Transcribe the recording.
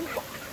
Oh,